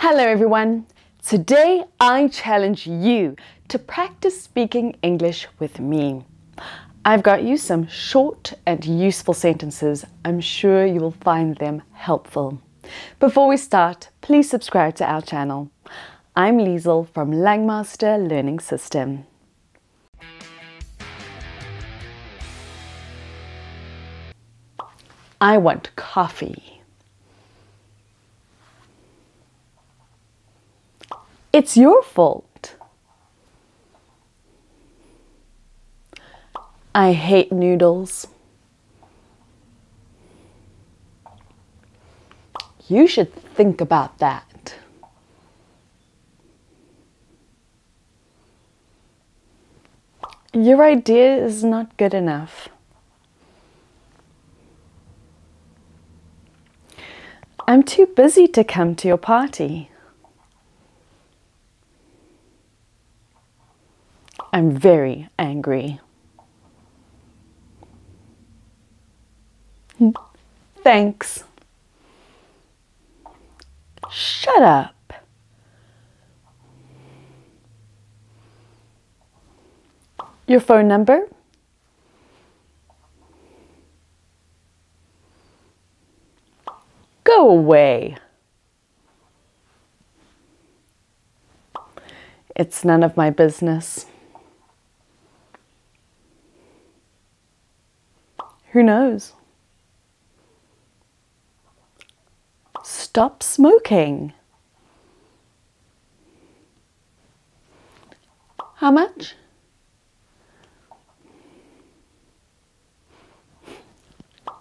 Hello everyone. Today I challenge you to practice speaking English with me. I've got you some short and useful sentences. I'm sure you will find them helpful. Before we start, please subscribe to our channel. I'm Liesel from Langmaster Learning System. I want coffee. It's your fault. I hate noodles. You should think about that. Your idea is not good enough. I'm too busy to come to your party. I'm very angry. Thanks. Shut up. Your phone number? Go away. It's none of my business. Who knows? Stop smoking. How much?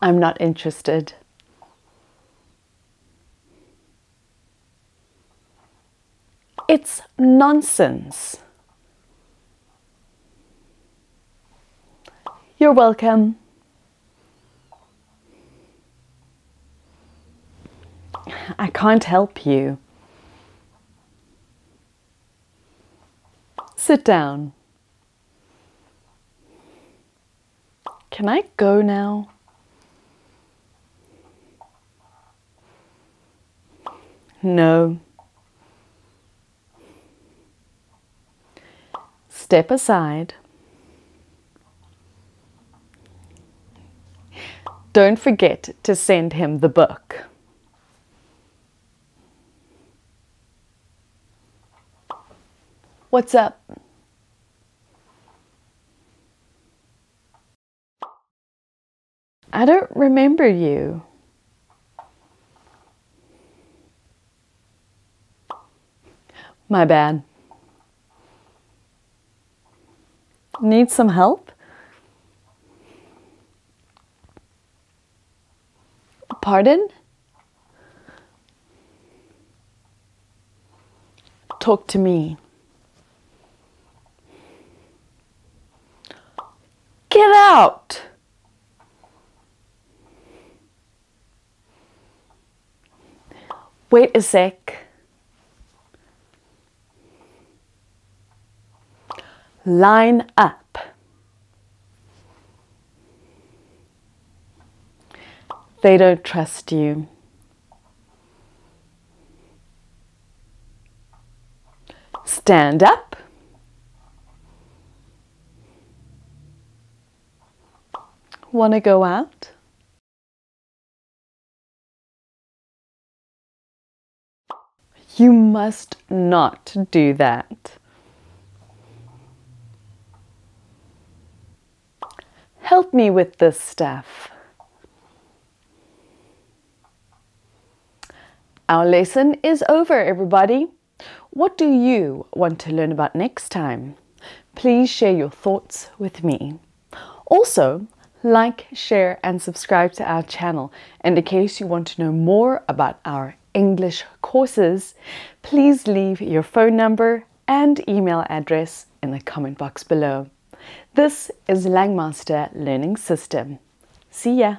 I'm not interested. It's nonsense. You're welcome. I can't help you. Sit down. Can I go now? No. Step aside. Don't forget to send him the book. What's up? I don't remember you. My bad. Need some help? Pardon? Talk to me. Out! Wait a sec. Line up. They don't trust you. Stand up. Want to go out? You must not do that. Help me with this stuff. Our lesson is over, everybody. What do you want to learn about next time? Please share your thoughts with me. Also, like, share and subscribe to our channel. And in case you want to know more about our English courses, please leave your phone number and email address in the comment box below. This is Langmaster Learning System. See ya!